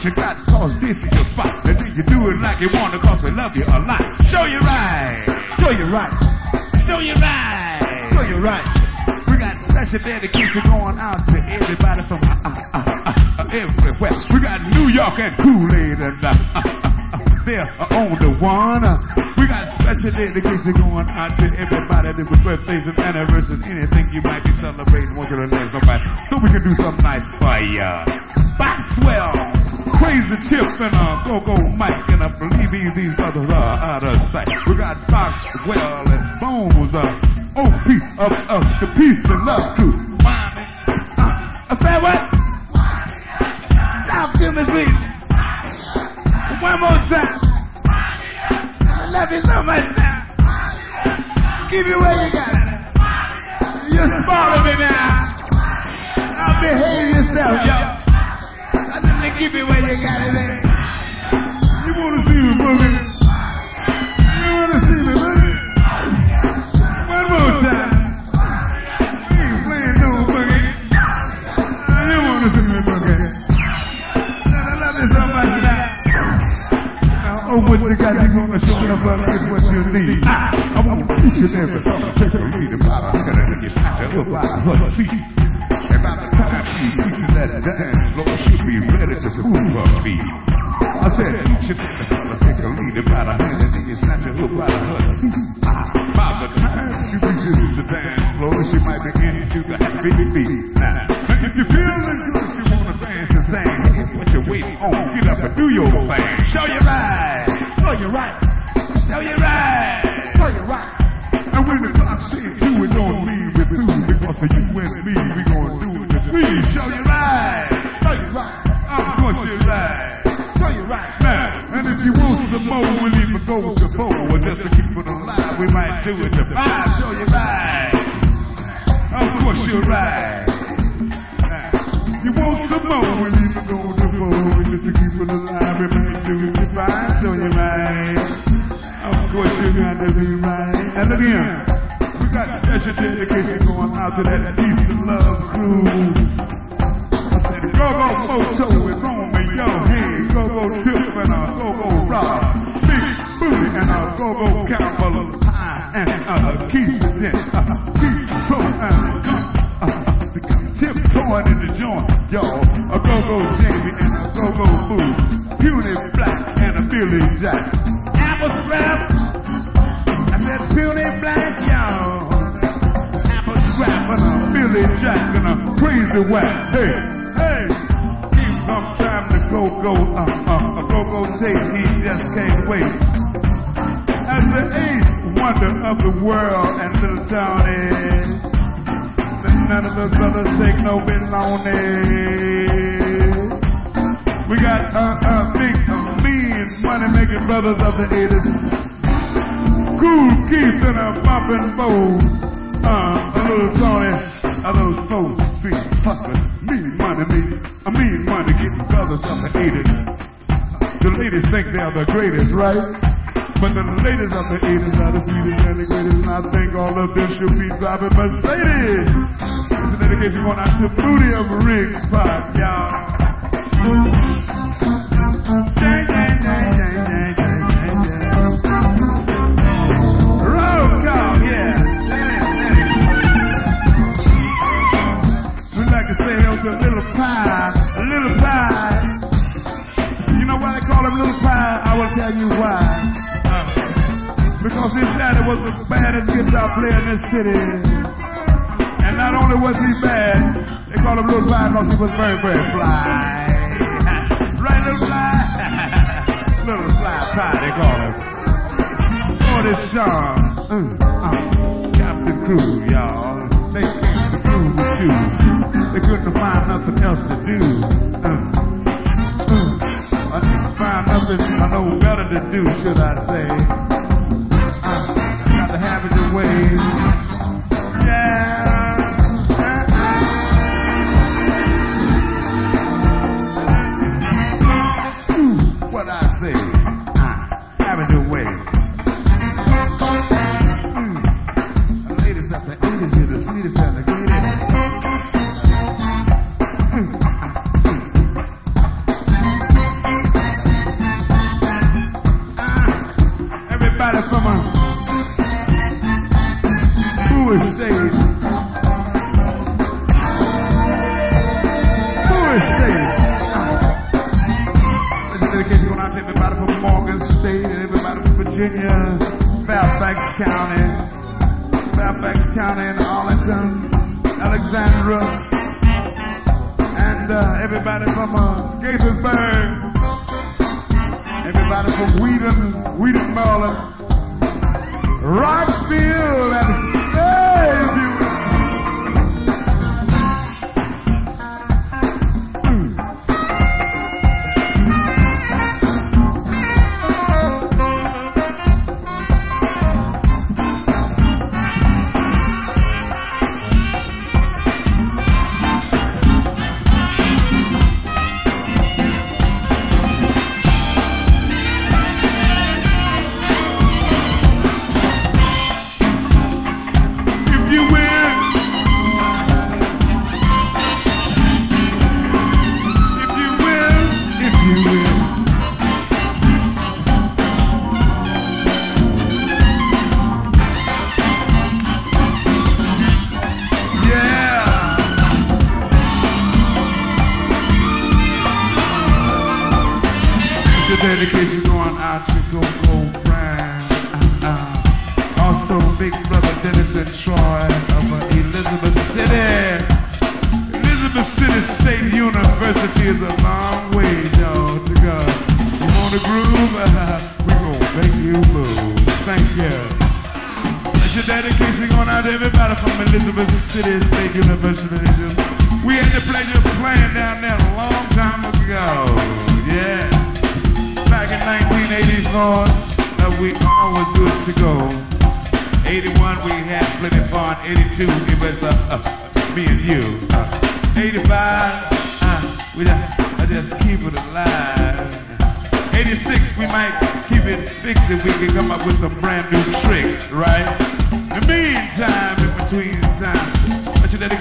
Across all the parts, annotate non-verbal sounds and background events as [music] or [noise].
what you got, cause this is your spot. And then you do it like you want to, cause we love you a lot. Show you right. Show you right. Show you right. Show you right. We got special dedication going out to everybody from uh, uh, uh, uh, everywhere. We got New York and Kool-Aid and uh, uh, they're on the one. We got special dedication going out to everybody that was birthdays and anniversaries, anything you might be celebrating, want you to let somebody, so we can do something nice for ya. Boxwell, Crazy Chip and uh, Go-Go Mike, and I believe these, brothers are out of sight. We got Boxwell and Bones, uh, oh, piece of us, the peace and love. Mommy, uh, I said what? Stop, Timothy. One more time. I love you so much now. Give it where you got. You're spoiling me now. Now behave yourself, y'all. Give it where you got it, man. You wanna see me boogie? You wanna see me boogie? One more time. Ain't playing no boogie. You wanna see me boogie? I love you so much now. Oh, what you got, you gonna show and get what you need. I want each and every song take a lead about a hundred and you snatch her up by her feet. And by the time that dance floor, she'll be move her feet. I said, and every song to take a lead about a hundred and you snatch her up by her feet. By the time she reaches the dance floor, she might begin to the happy beat. Now, if you're feeling good, you wanna dance and sing. What you're waiting on? Get up and do your thing. Show your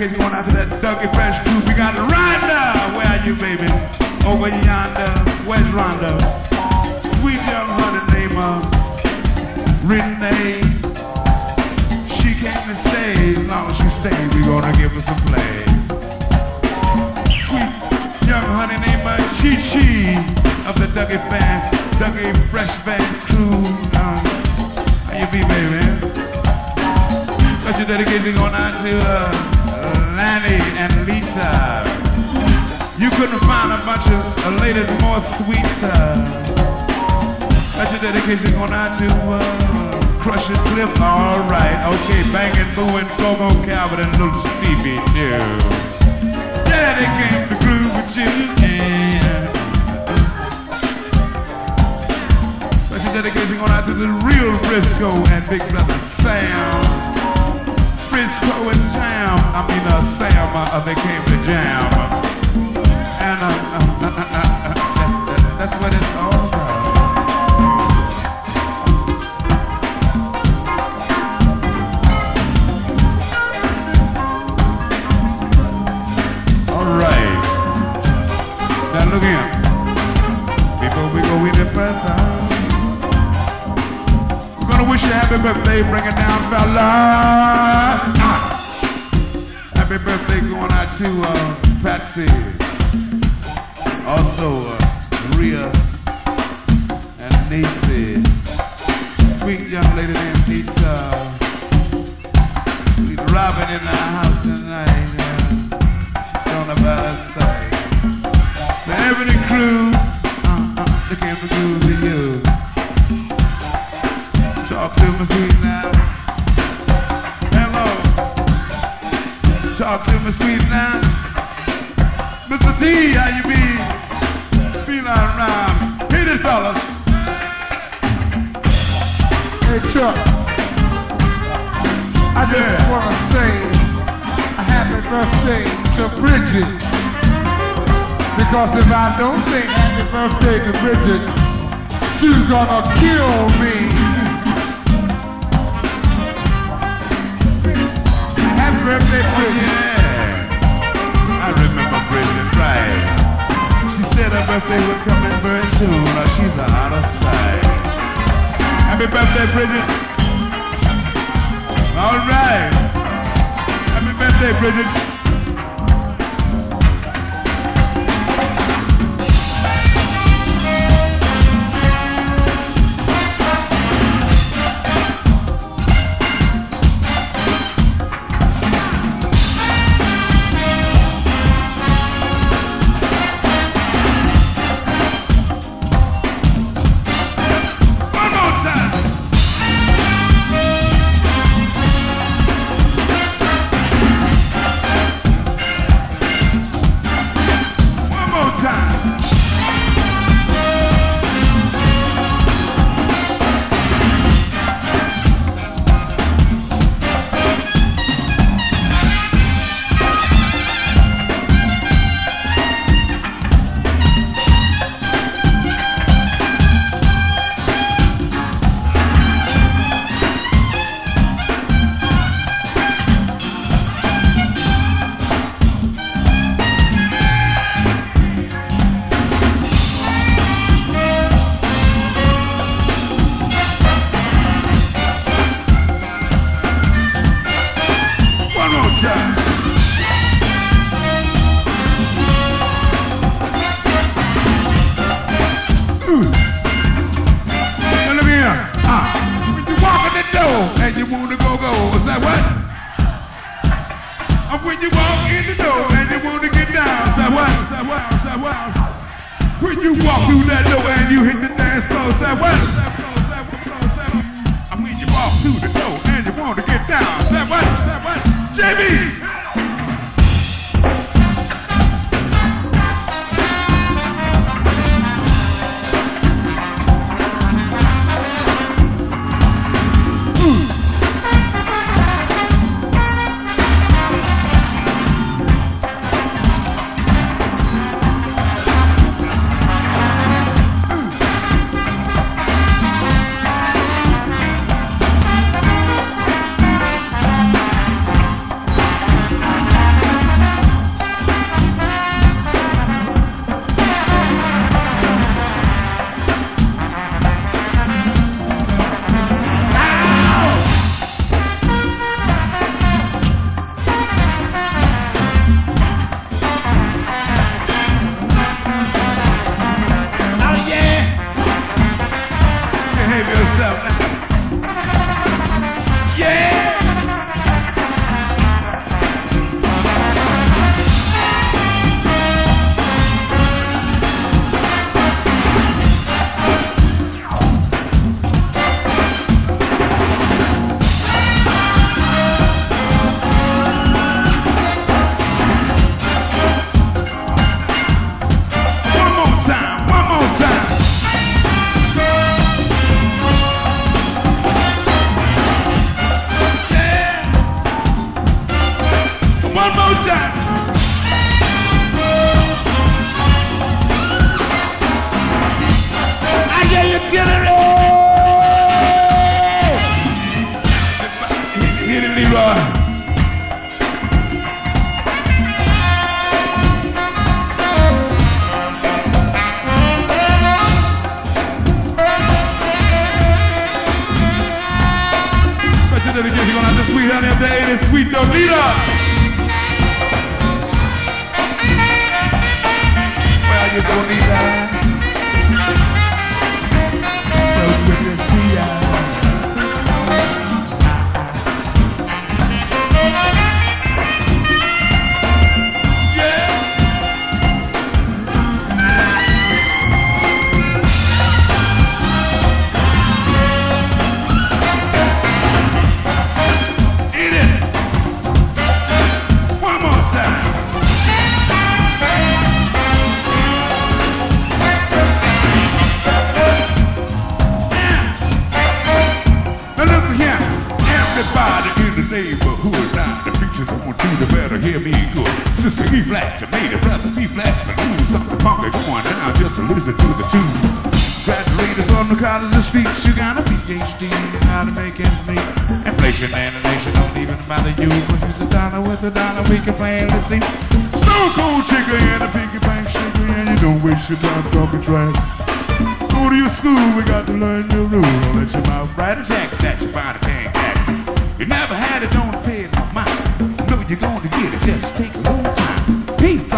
Always going out to that Ducky Fresh crew. We got Rhonda. Where are you, baby? Over yonder. Where's Rhonda? Sweet young honey name uh, of Renee. She came even stay. As long as she stayed, we gonna give her some play. Sweet young honey name of Chi Chi of the Ducky Band, Ducky Fresh Band crew. Um, how you be, baby? Special dedication going out to uh, Lanny and Lita. You couldn't find a bunch of ladies more sweeter. That's your dedication going out to uh, a uh, Cliff. All right, okay, banging, booing, Gogo Calvin and little Stevie New. Daddy came to groove with you. Yeah. Special dedication going out to the real Briscoe and Big Brother Sam bitch going jam. I mean, uh, Sam, uh, they came to jam. And uh, uh, that's, that's what it's all about. happy birthday, bring it down, fella. to uh, Patsy. Soon, or she's out of sight. Happy birthday, Bridget. All right. Happy birthday, Bridget.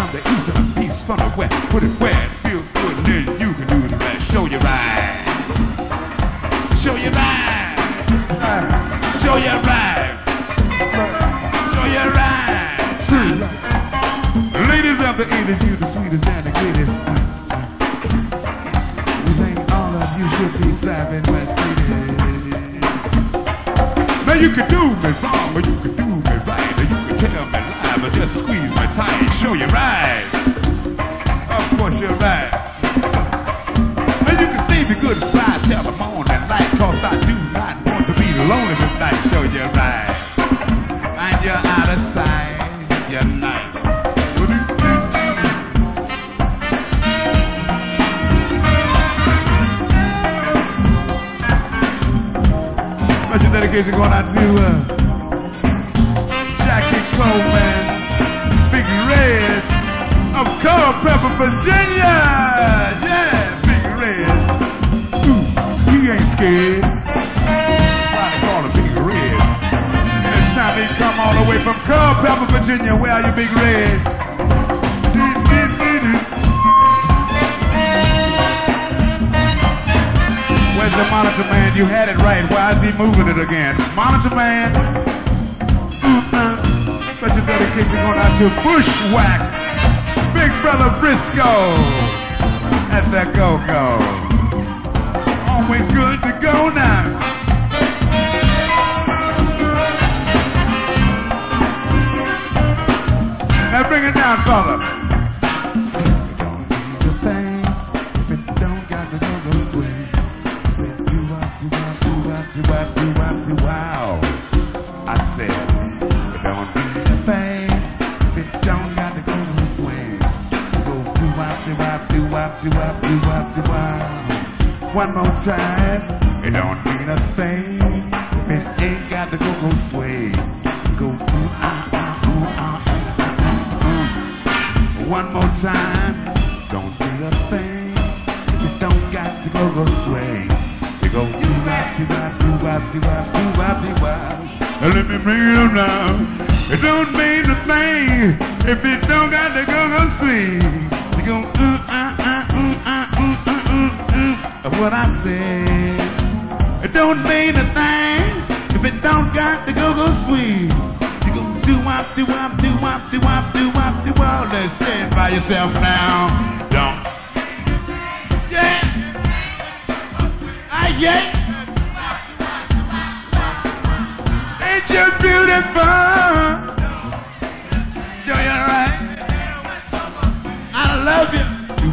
From the east and a piece from the west. Put it where Out to uh, Jackie Coleman, Big Red of Culpeper, Virginia. Yeah, Big Red. Ooh, he ain't scared. They call him Big Red? Anytime he come all the way from Culpeper, Virginia, where are you, Big Red? The monitor man? You had it right. Why is he moving it again? Monitor man. Mm-hmm. Uh-uh. Special dedication going out to Bushwhack. Big brother Briscoe. At that go-go. Always good to go now. Now bring it down, fella. One more time. It don't mean a thing it ain't got the go go swing. Go do ah ah ooh ah ah ah. One more time. Don't mean a thing if it don't got the go go swing. You go do wop, do wop, do wop, do wop, do wop, do wop. Let me bring it up now. It don't mean a thing if it don't got the go go swing. It don't mean a thing if it don't got the go go swing. You go do wop, do wop, do wop, do wop, do wop, do wop. Let's it by yourself now. Don't. Yeah. Ah, yeah. Ain't you beautiful?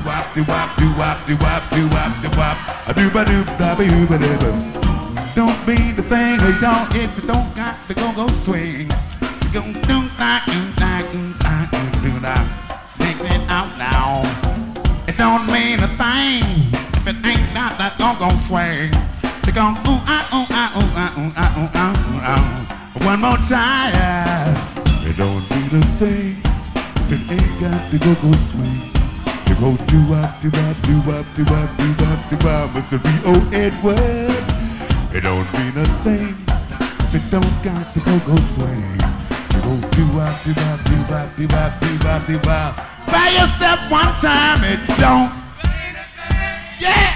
Wop, do wop, do wop, do wop, do wop, do wop. A do ba do ba ba do ba do ba. Don't be the thing or don't if you don't got the go go swing. You gon' do da do da do da do do da. Mix it out now. It don't mean a thing if it ain't got that go go swing. You gon' ooh ah ooh ah ooh ah ooh ah ooh ah ooh ah. One more time. It don't mean a thing if it ain't got the go go swing. Go do wop do wop do wop do wop do wop do wop. Mr. B.O. Edwards. It don't mean a thing if it don't got the go go swing. Go do wop do wop do wop do wop do wop do wop. By yourself one time, it don't. Yeah.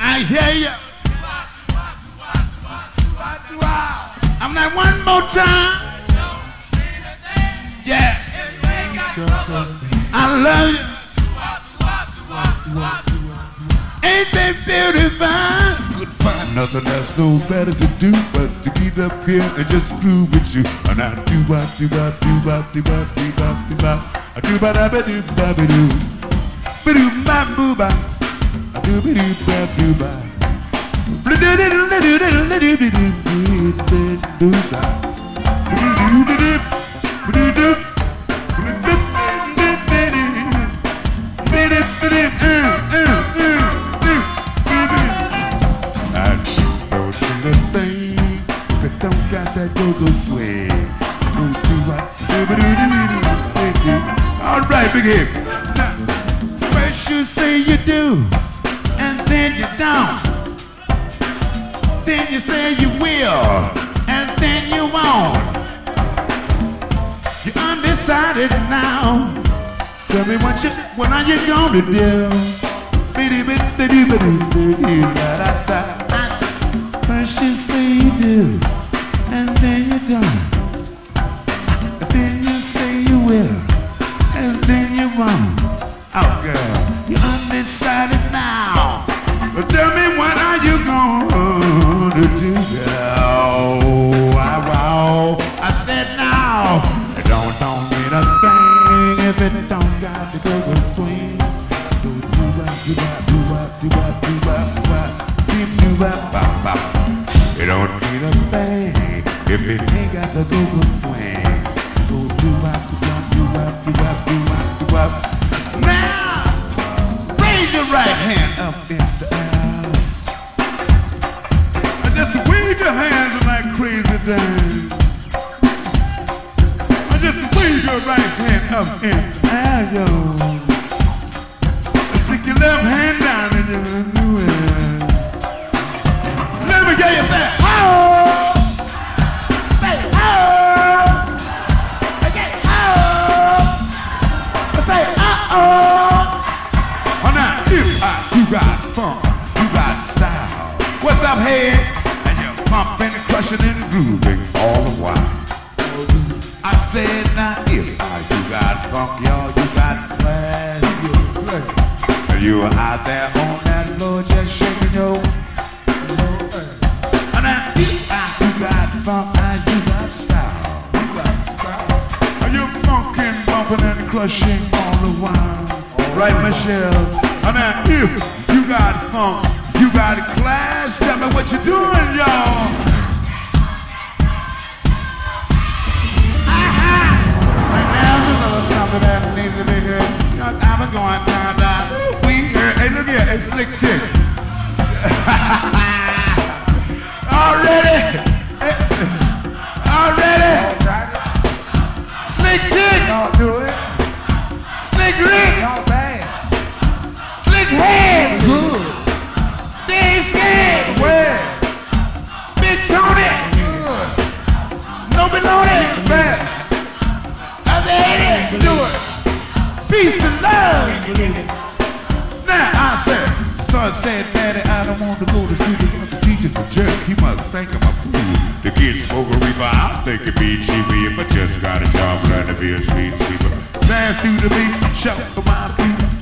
I hear you. I'm like one more time. Yeah. I love. Ain't they beautiful? Could find nothing else no better to do but to get up here and just groove with you. And I do wop do wop do wop do wop do wop do. I do ba da ba do ba ba do. Ba do ba boo ba. I do ba do ba do ba. Do do do do do do do do do do do do do do do do. everybody big. First you say you do, and then you don't. Then you say you will, and then you won't. You're undecided now. Tell me what you, what are you gonna do? First you say you do, and then you don't. Then you say you will mom. Oh, girl, you understand.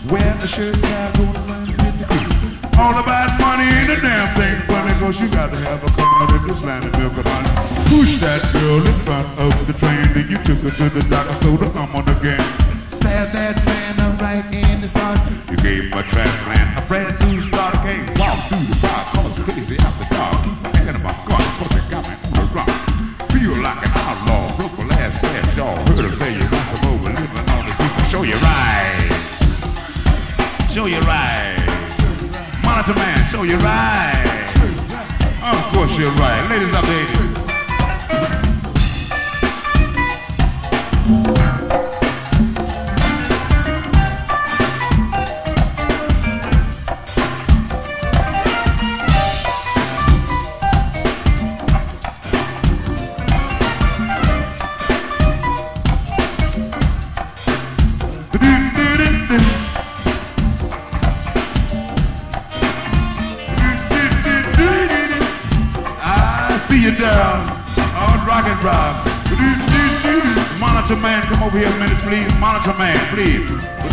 Wear the shirt down, going to run with the crew. All about money ain't a damn thing funny, cause you gotta have a car in this land of milk and honey. Push that girl in front of the train, then you took her to the doctor, so the come on again. Stab that man up right in the sun. You gave him a transplant, a brand new start. Can't walk through the crowd, cause it's crazy after dark. Keep hanging about God, cause it got me on the rock. Feel like an outlaw, broke a last cash, y'all heard of that? show you right. Monitor man, show you right. Of course you're right. Ladies and ladies. Livre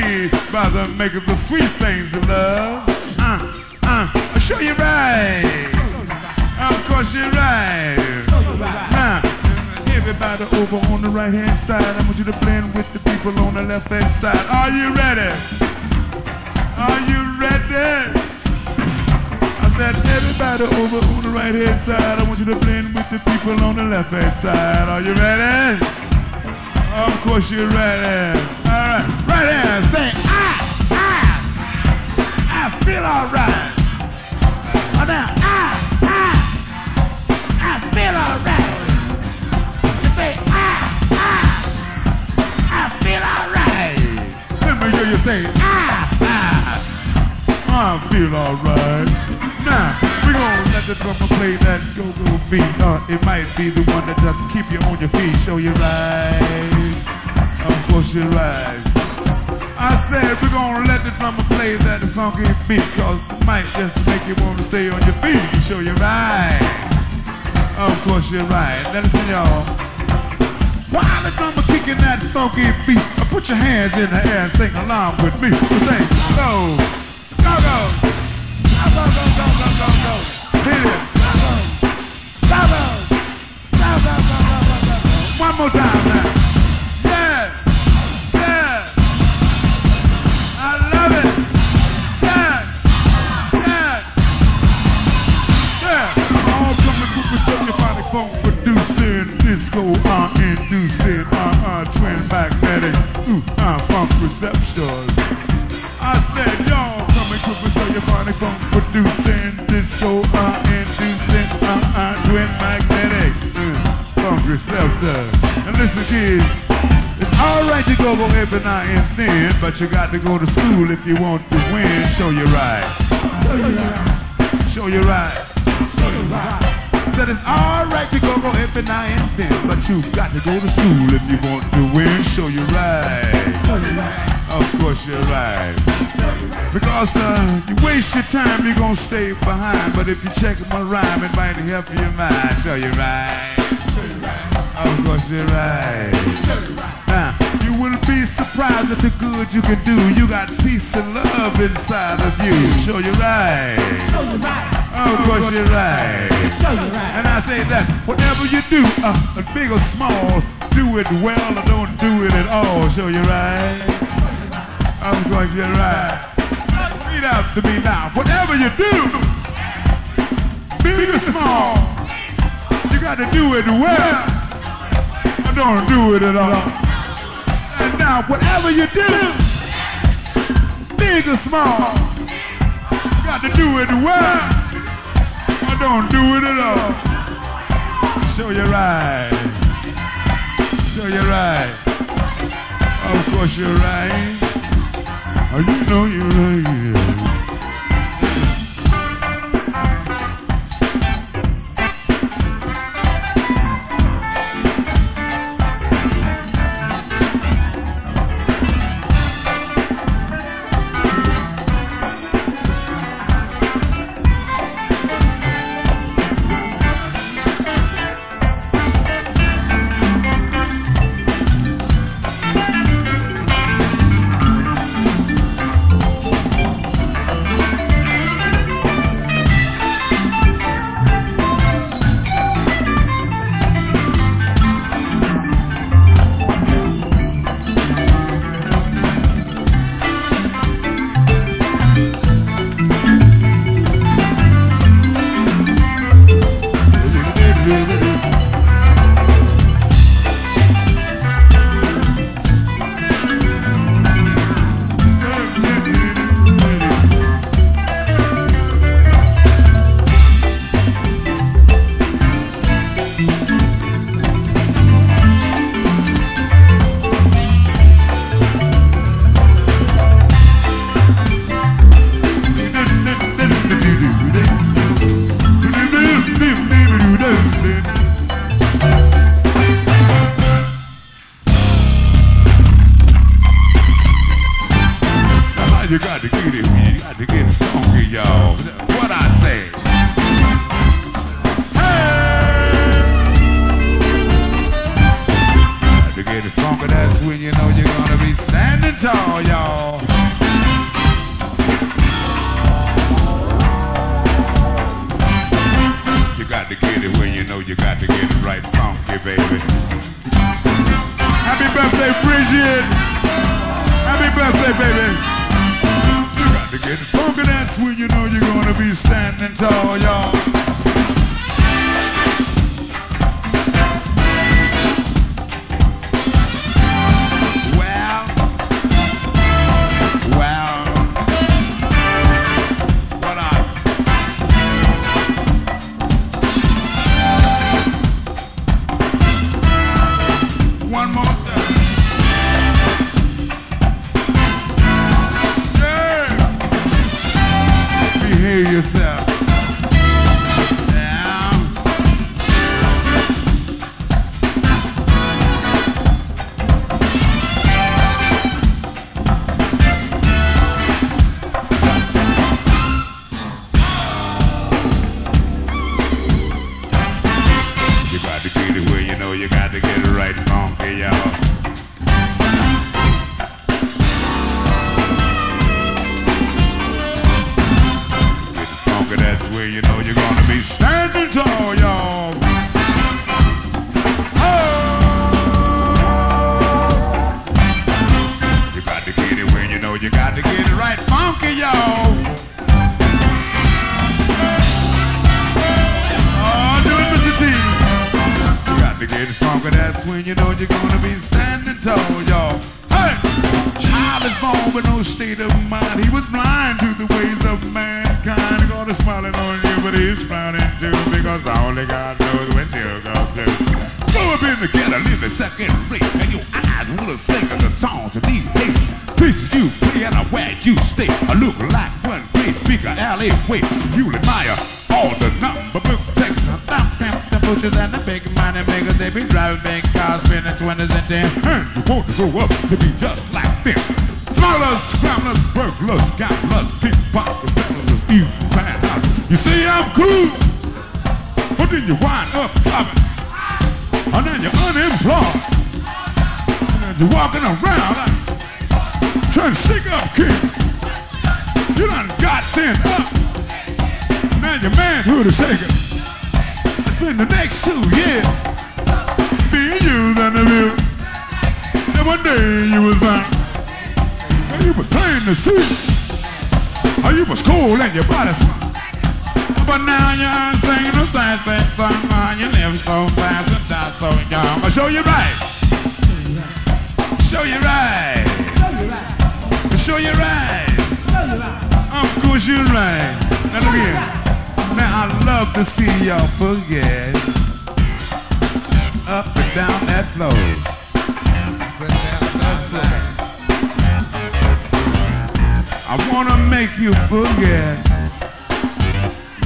free by the maker of the sweet things of love. Uh, uh, I show you right. Of course you're right. Now, everybody over on the right hand side, I want you to blend with the people on the left hand side. Are you ready? Are you ready? I said, everybody over on the right hand side, I want you to blend with the people on the left hand side. Are you ready? Of course you're ready right there say, I, I, I feel all right. Oh, ah, now, I, I, I feel all right. You say, I, I, I feel all right. Let me hear you say, I, I, I feel all right. Now, we gonna let the drummer play that go-go beat. Uh, it might be the one that doesn't keep you on your feet. Show you right. Of course you right. I said we're gonna let the drummer play that funky beat Cause it might just make you wanna stay on your feet You sure you're right Of course you're right Now listen y'all While the drummer kicking that funky beat Put your hands in the air and sing along with me Say go Go go Go go go go go go Hit it Go go Go go Go go go go go One more time now It's alright to go over every now and then, but you got to go to school if you want to win. Show your right. Show your right. Show your right. Said it's alright to go over and I and then, but you got to go to school if you want to win. Show your right. Of course you're right. Because uh, you waste your time, you're gonna stay behind. But if you check my rhyme, it might help your mind. Show you right. Of course you're right. Uh, you wouldn't be surprised at the good you can do. You got peace and love inside of you. Show you're right. Of course you're right. And I say that whatever you do, uh, big or small, do it well or don't do it at all. Show you're right. Of course you're right. Read out to me now. Whatever you do, big or small, you got to do it well don't do it at all. And now, whatever you do, big or small, got to do it well. I don't do it at all. Show your right. Show your right. Of course you're right. Oh, you know you're right. birthday, Bridget! Happy birthday, baby! Gotta get funky, that's when you know you're gonna be standing tall, y'all. you was cool and you body's fine, But now you're singing the sad, sad song on You live so fast and die so young. I show you right. Show you right. Show you right. Of course you're right. Now look here. Now I love to see y'all forget Up and down that floor. I wanna make you forget.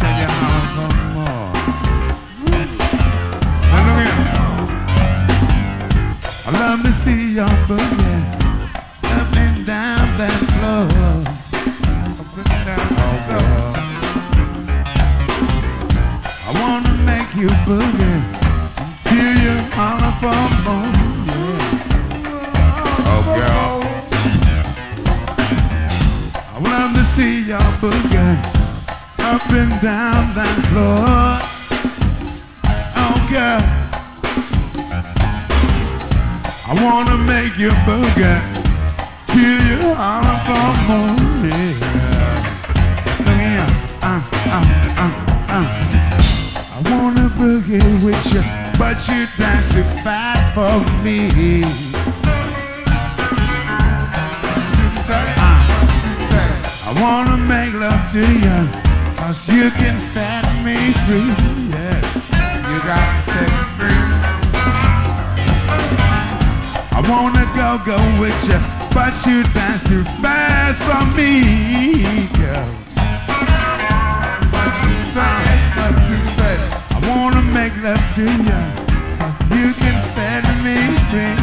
Tell you how some more. Now look here. I love to see forget up and down that floor. I wanna make you forget until you holler for more. See y'all boogie up and down that floor. Oh girl. I wanna make you boogie till you holler for more. Yeah. Look here. Uh, uh, uh, uh. I wanna boogie with you, but you dance too fast for me. Wanna make love to you, cause you can set me free. Yeah, you got to set me free. I wanna go, go with you, but you dance too fast for me, girl. I wanna make love to you, cause you can set me free.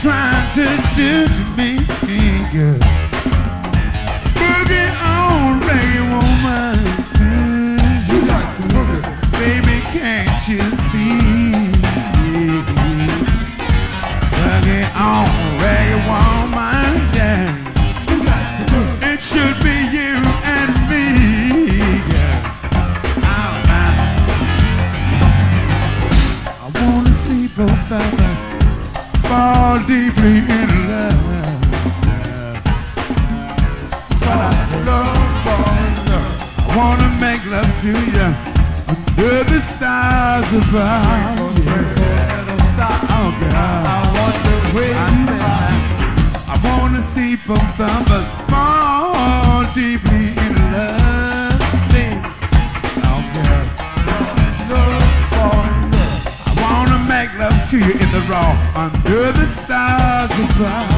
Trying to do deeply in love. But I wanna make love to you under the stars above. I wanna see both of under the stars above.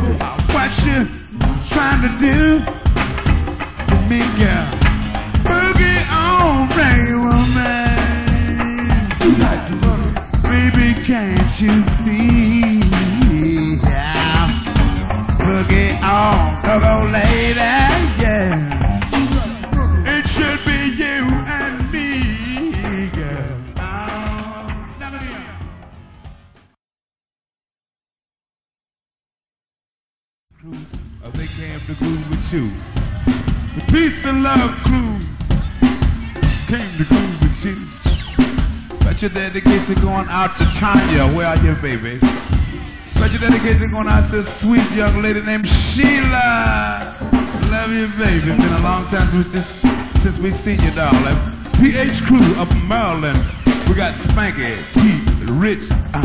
what you're trying to do to make a boogie on woman. You. Baby, can't you see? The peace and love crew came to groove with you. Special dedication going out to Tanya. Where are you, baby? Special dedication going out to a sweet young lady named Sheila. Love you, baby. It's Been a long time since, this, since we've seen you, darling. PH Crew of Maryland. We got Spanky, Keith, Rich, uh,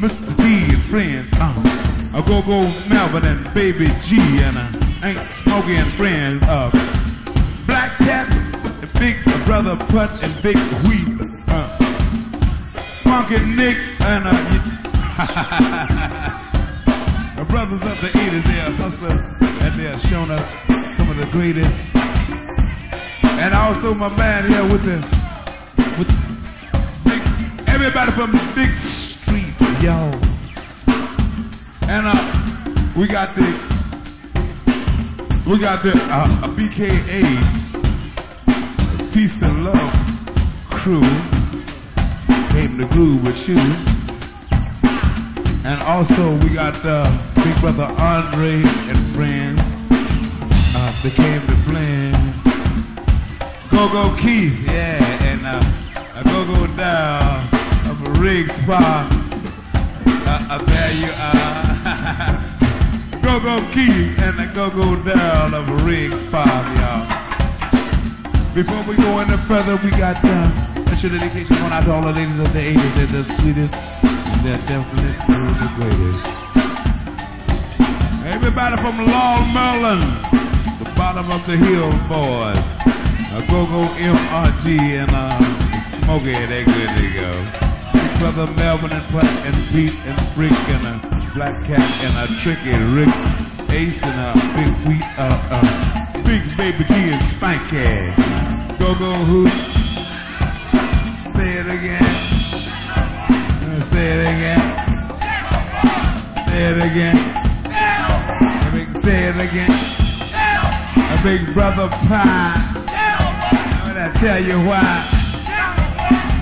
Mr. D and friends. Uh, a Go Go Melvin and Baby G and uh, Ain't Smokey and friends. Uh, Black Cat, and Big Brother Putt and Big Wheat. Uh, Funky Nick and uh, [laughs] the brothers of the 80s, they are hustlers and they are showing us some of the greatest. And also my man here with the with big, everybody from the big street, yo. And uh, we got the we got the uh, BKA Peace and Love crew came to groove with you. And also we got uh, Big Brother Andre and friends. Uh, they came to blend. Go Go Keith, yeah, and uh, a Go Go down of a rig spot. Uh, there you are. [laughs] go Go key and the Go Go down of a rig spot, y'all. Before we go any further, we got uh, special dedication going out to all the ladies of the 80s. They're the sweetest, and they're definitely the greatest. Everybody from Long Merlin, the bottom of the hill, boys. A Go-Go MRG and uh, Smokey, they good to go. Brother Melvin and and Pete and Frick and a Black Cat and a Tricky Rick Ace and a Big Wheat, uh, uh, Big Baby G and Spanky. Go-Go Hooch. Say it again. Uh, Say it again. Say it again. I big say it again. A big brother pie. When I tell you why.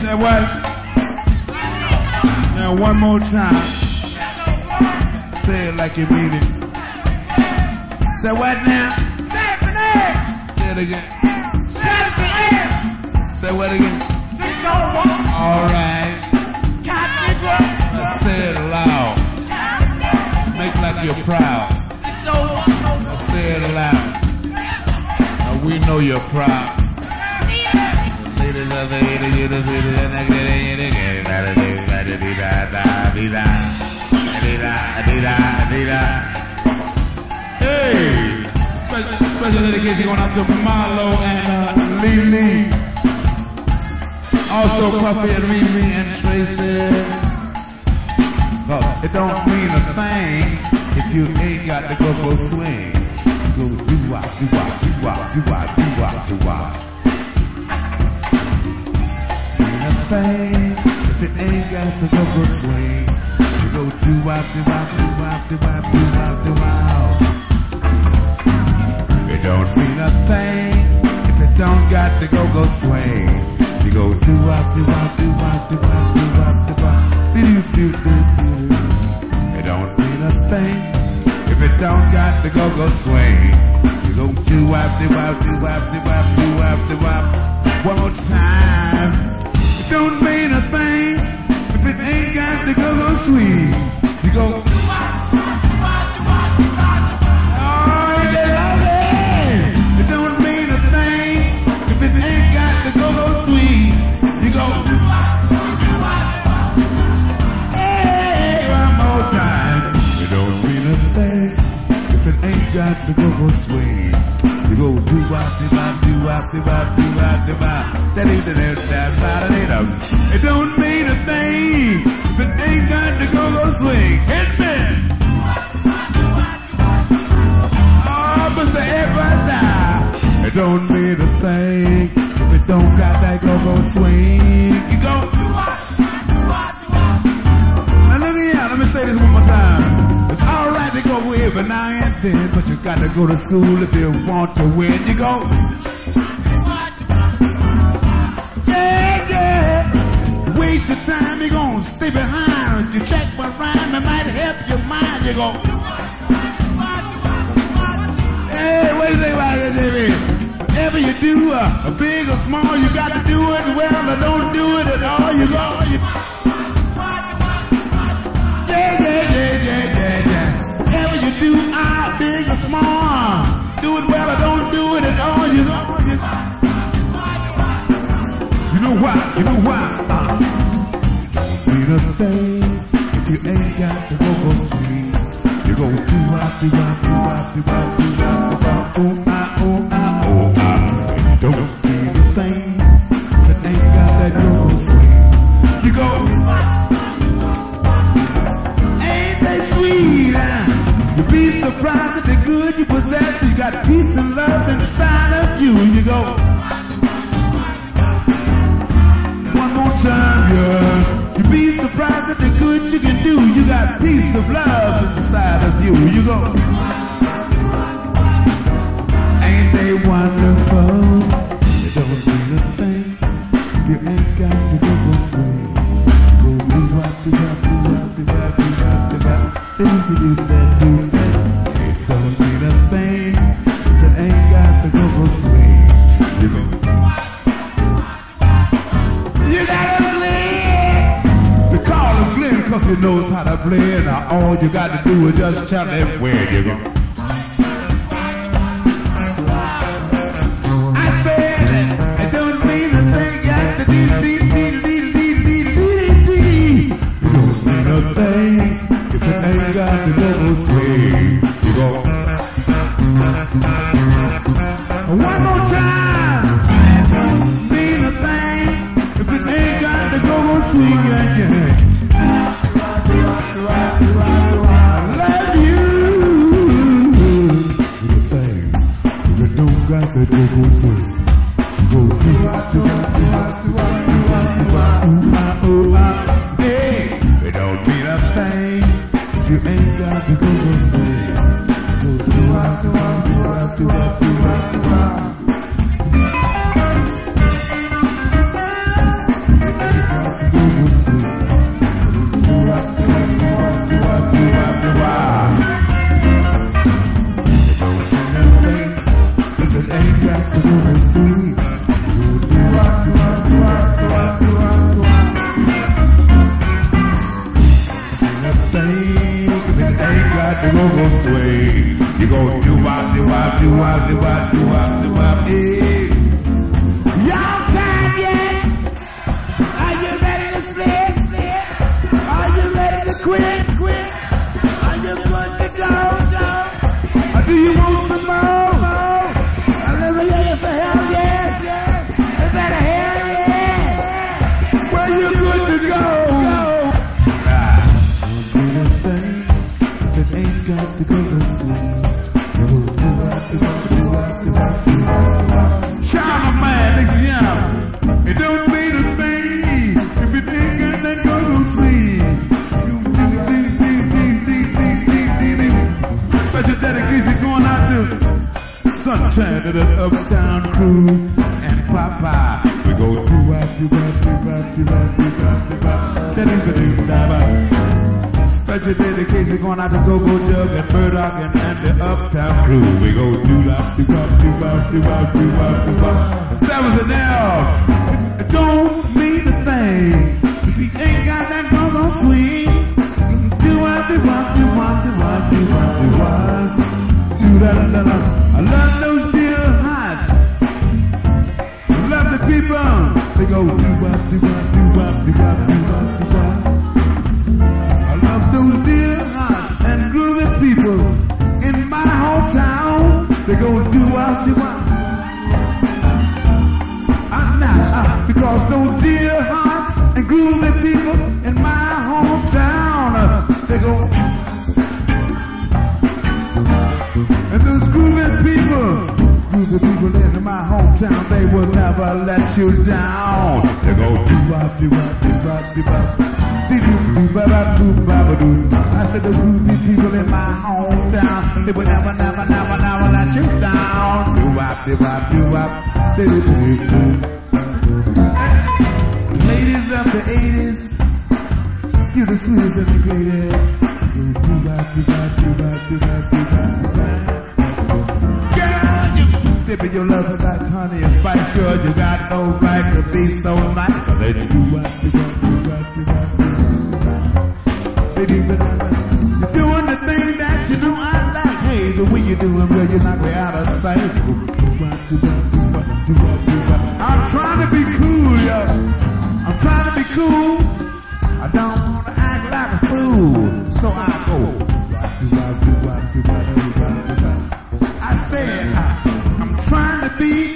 Say what? Now one more time. Say it like you mean it. Say what now? Say it for Say it again. Say it for Say what again? Say it All right. Say it loud. Make like you're proud. Say it loud. Now we know you're proud. Ladies of the 80s, you the 80s, and I get it, you the 80s, Adida, Adida, Adida. Hey! Special, special dedication going out to Marlo and uh, Mimi. Also Puffy and Mimi and Tracy. But it don't mean a thing if you ain't got the go-go swing. Go do wah, do wah, do wah, do wah, do wah, do wah. Mean a thing if it ain't got the go-go swing go do wop do wop do wop do. It don't mean a thing if it don't got the go go swing. You go do wop do wop do wop do. It don't mean a thing if it don't got the go go swing. You go do wop do wop do wop do. One more time. It don't mean a thing if it ain't got the go-go go Oh, it. Don't mean a thing if it ain't got swing. You go Hey, one more time. It don't mean a thing if it ain't got the go-go swing. You go it, don't mean a thing if it ain't got the go-go swing. Hit me. Oh, Mr. Everett, It don't mean a thing if it don't got that go-go swing. You go. Now look at here, let me say this one more time. It's alright to go every now and then, but you got to go to school if you want to win. You go. Stay behind. You check my rhyme, it might help your mind. You go. Hey, what do you think about this, Jimmy? Whatever you do, uh, big or small, you got to do it well or don't do it at all. You go. You... Yeah, yeah, yeah, yeah, yeah, yeah. Whatever you do, ah, big or small, do it well or don't do it at all. You go. You, you know why? You know why? Uh, need a thing if you ain't got the vocal speed. You go do wop, do wop, do wop, do wop, do wop, do wop, oh ah, oh ah, oh ah. Don't need a thing that ain't got that vocal speed. You go. Ain't they sweet? You'd be surprised at the good you possess. You got peace and love surprised at the good you can do. You got peace of love inside of you. You go. Ain't they wonderful? stop. All you got to do is just tell them where you're going. to the Ladies the 80s, you're the sweetest and the greatest. Do wop do wop do wop do wop do wop. Girl, you dipping your love like honey and spice, girl. You got no right to be so nice. I let you do what you want, do what you want, Baby, you're doing the thing that you know I like. Hey, the way you do it, girl, you knock me out of sight. Do do what, do what, do what, do what. I'm trying to be cool, yo. I'm trying to be cool. I don't wanna act like a fool, so I go. I said I'm trying to be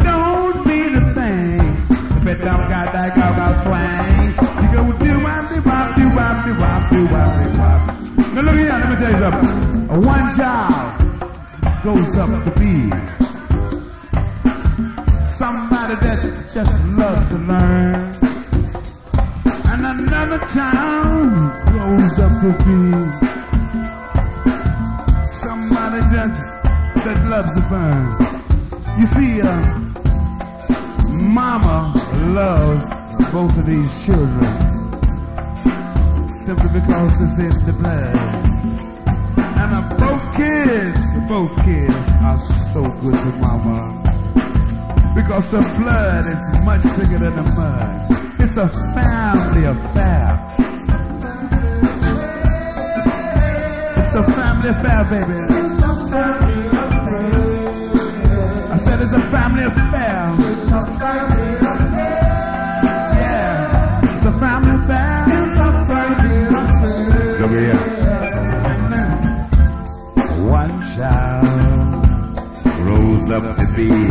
Don't be the thing. If it don't got that go-go swing, you go do-wop, do-wop, do-wop, do-wop, do-wop, do-wop. Now look here, let me tell you something. One child grows up to be somebody that just loves to learn. And another child grows up to be loves burn. You see, uh, mama loves both of these children simply because it's in the blood. And uh, both kids, both kids are so good to mama. Because the blood is much bigger than the mud. It's a family affair. It's a family affair, baby. Be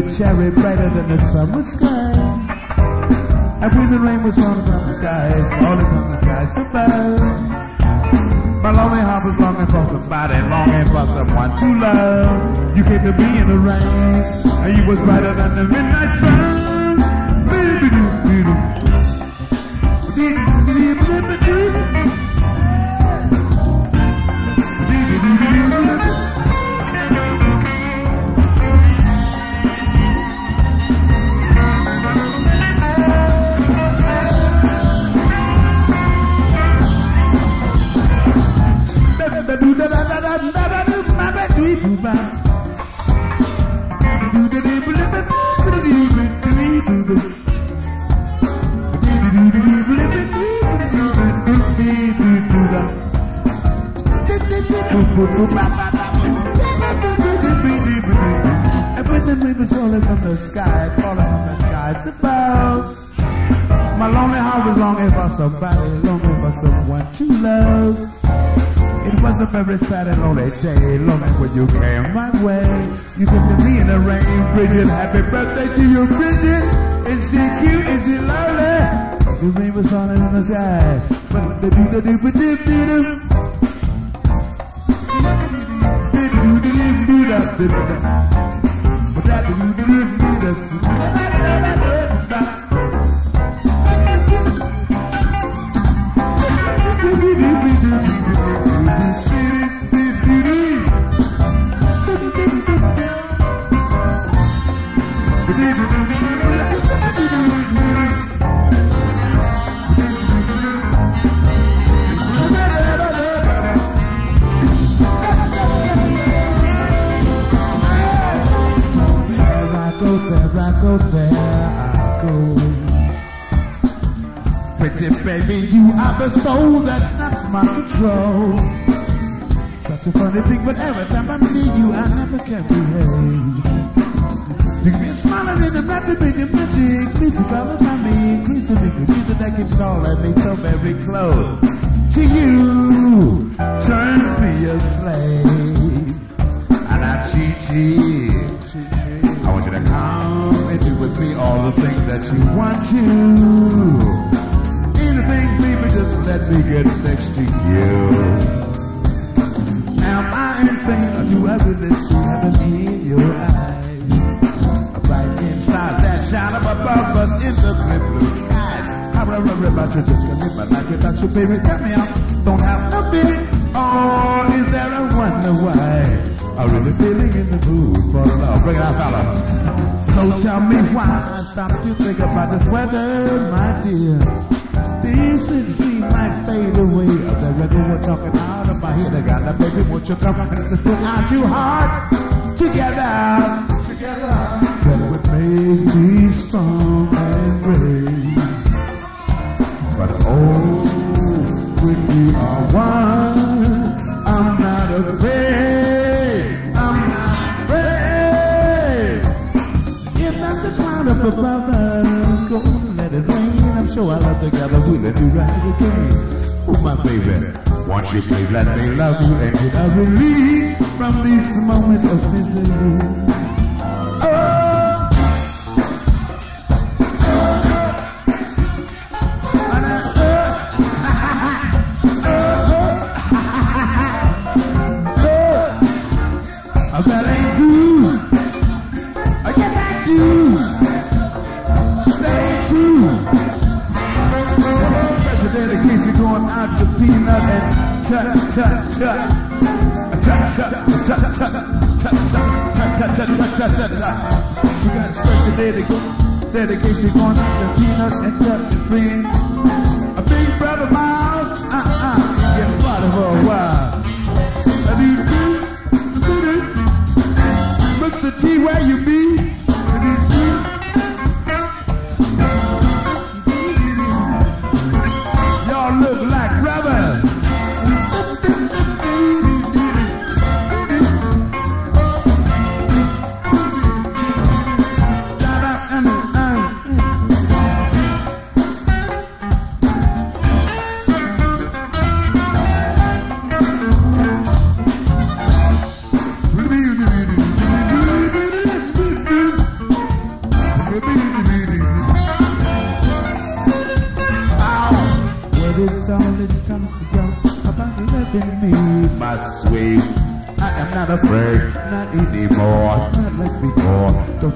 a cherry brighter than the summer sky. And when the rain was falling from the skies, falling from the skies above. My lonely heart was longing for somebody, longing for someone to love. You came to me in the rain, and you was brighter than the midnight sun. Bridget. Happy birthday to you, Bridget. Is she cute? Is she lovely? This ain't a song in the sky. But the do the do need you, I never can behave. You can smiling in the method, make the pretty. Please follow my me. Please make the music that keeps all of me so very close. Baby. Tell me I don't have no feeling. Or oh, is there a wonder why? I'm really feeling in the mood for oh, love. Bring it out, fella. So tell me why I stop to think about this weather, my dear. Things seem might fade away. The weather we're talking out about here, they got the baby. Won't you come and let's put our two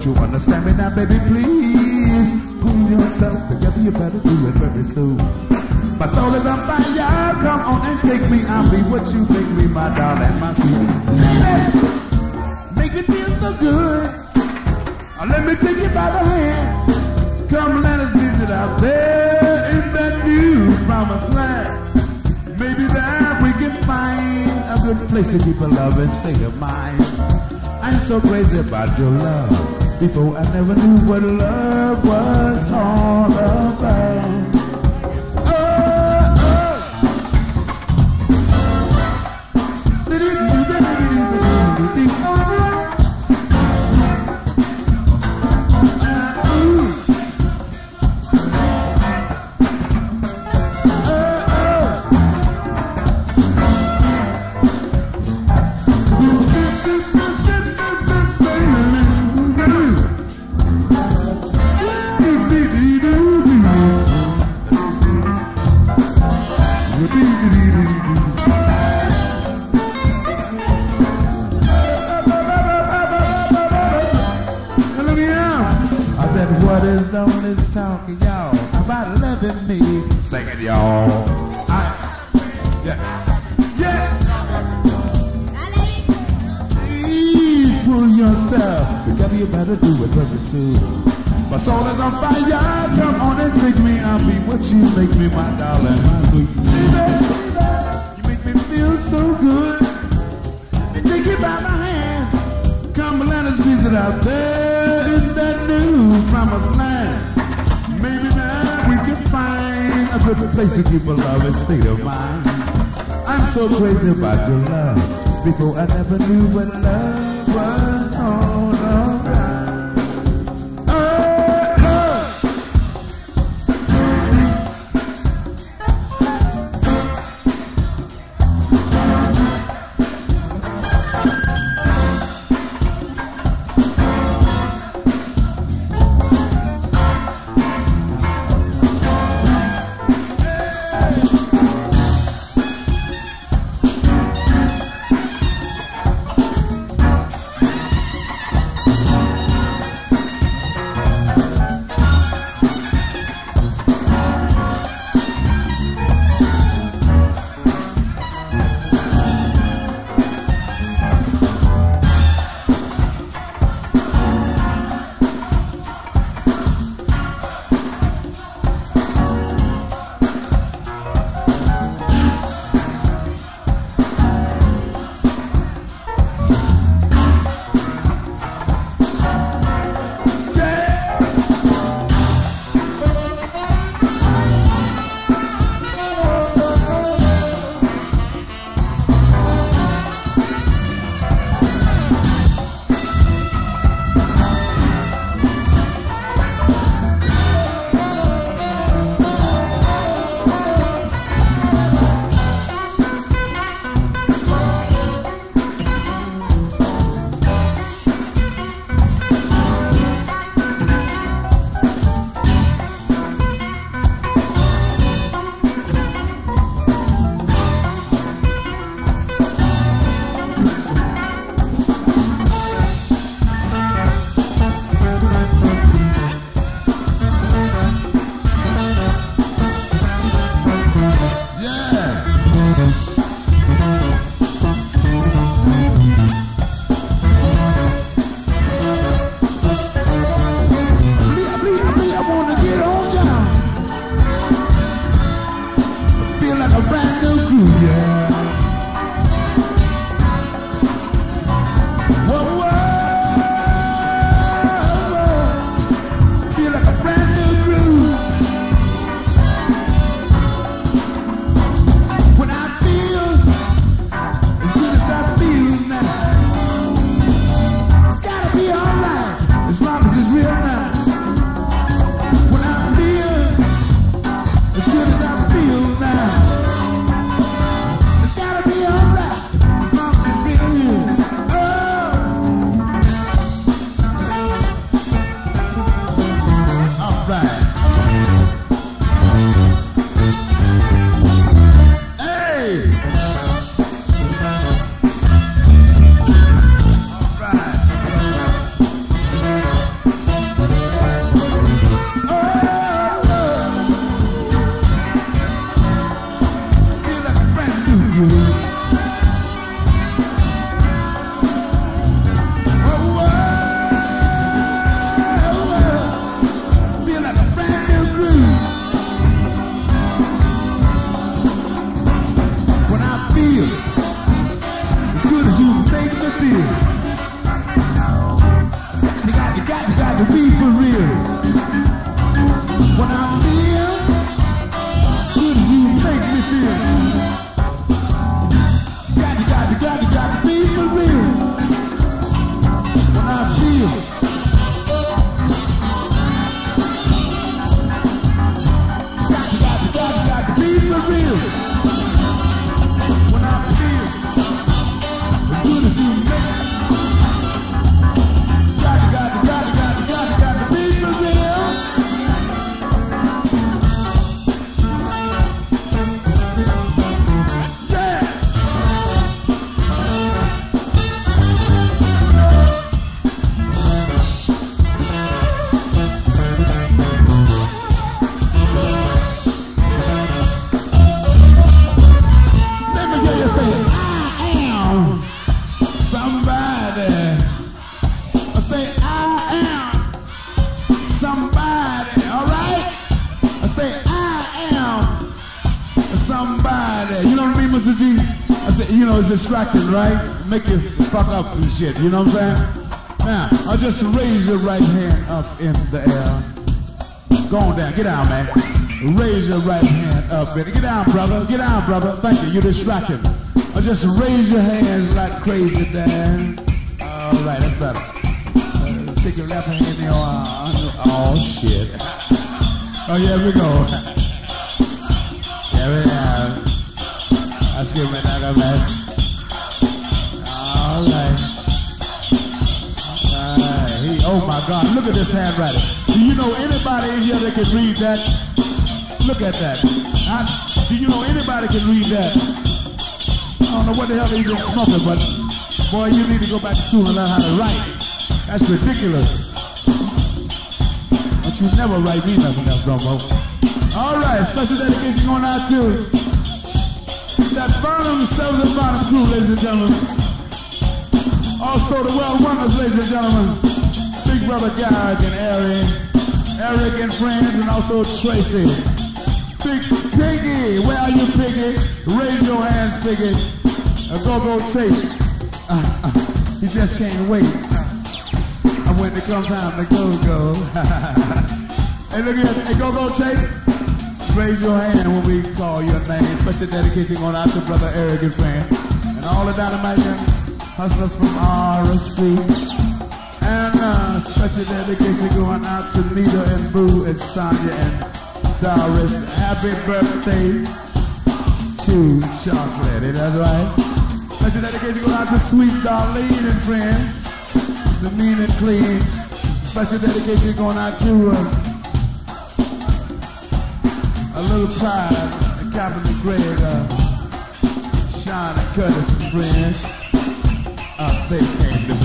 Don't you understand me now, baby? Please pull yourself together. You better do it very soon. My soul is on fire. Come on and take me. I'll be what you make me, my darling, my sweet. Baby, make me feel so good. Let me take you by the hand. Come let us visit out there in that new promised land. Maybe there we can find a good place to keep a loving state of mind. I'm so crazy about your love. Before I never knew what love was Make you fuck up and shit, you know what I'm saying? Now, I'll just raise your right hand up in the air. Go on down, get down, man. raise your right hand up. And get down, brother. Get down, brother. Thank you. You're distracting. Or just raise your hands like crazy, Dan. All right, that's better. Uh, take your left hand in your arm. Oh, shit. Oh, yeah, we go. Yeah, we go. That's good, man. That's man. God. Look at this handwriting. Do you know anybody in here that can read that? Look at that. I, do you know anybody can read that? I don't know what the hell he's been smoking, but boy, you need to go back to school and learn how to write. That's ridiculous. But you never write me nothing else, no more. All right, special dedication going out to that Burnham Severs Bottom crew, ladies and gentlemen. Also the Well Wonders, ladies and gentlemen. Big Brother Garrick and Eric, Eric and friends, and also Tracy. Big Piggy, where are you, Piggy? Raise your hands, Piggy. A go-go Chase. Uh, uh, he just can't wait. Uh, when it comes time to go-go. [laughs] hey, look at Hey, go-go Chase. Raise your hand when we call your name. Special dedication going out to Brother Eric and friends. And all the dynamite hustlers from. And uh, special dedication going out to Nita and Boo and Sonia and Doris, happy birthday to chocolate. Ain't that right? Special dedication going out to sweet Darlene and friends. The mean and clean. Special dedication going out to uh, a little pride and Captain McGregor, uh, Sean and Curtis and friends. Uh, they came to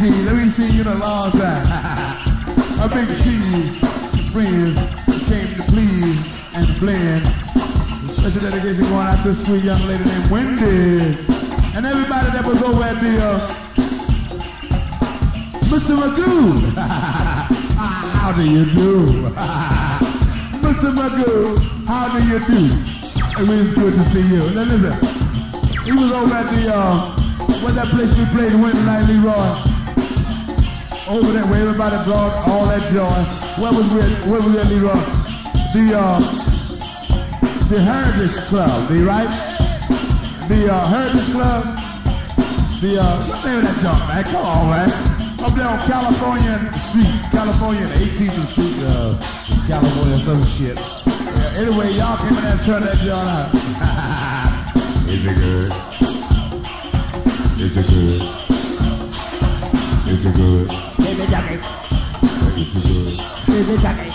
Let me see you in a long time. a big cheese, friends came to please and blend. Special dedication going out to a sweet young lady named Wendy. And everybody that was over at the, uh, Mr. Magoo. [laughs] how do you do? [laughs] Mr. Magoo, how do you do? It was good to see you. Now listen, he was over at the, uh, what's that place we played Wednesday night, Leroy? Over there where everybody brought all that joy. Where was we at, where was we at, Leroy? The, uh, the Heritage Club, the right? The uh, Heritage Club. The uh, of that junk, man? Come on, man. Up there on California Street, California, 18th Street, uh, California, some shit. Yeah, anyway, y'all came in there and turned that joint out. [laughs] Is it good? Is it good? Is it good? Is it jacket. Is it good. Is it jacket.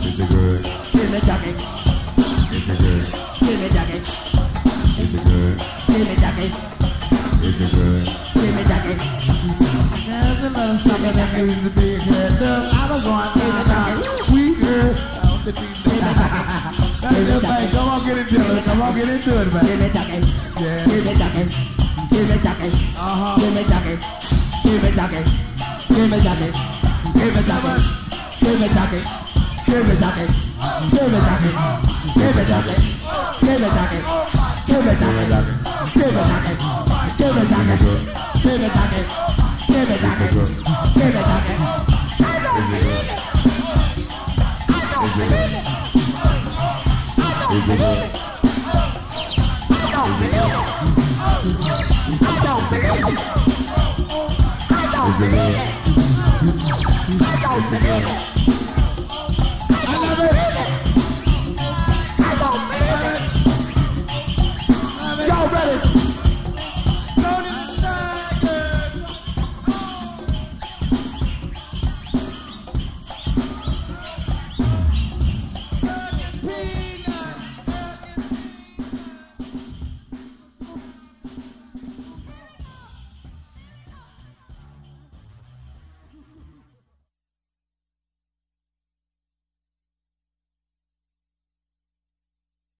Is it good. Is it jacket. Is it good. Is it jacket. Is it good. Is it jacket. Is it good. Here's a jacket. There's a little something that needs to be heard. Look, I don't want to be weaker. Out the piece. Here's a jacket. Come on, get it, Dylan. Come on, get into it, man. Here's a jacket. Yeah. Here's a jacket. Here's a jacket. Uh huh. Here's a jacket. Here's a jacket give me jacket, give me jacket, give me jacket, give me jacket, give me jacket, give me jacket, give me jacket, give me jacket, give me jacket, give me jacket, give me jacket, give me jacket, give me jacket. I don't believe it. I don't believe it. I don't believe it. I don't believe it. I don't Is it real? Is it real?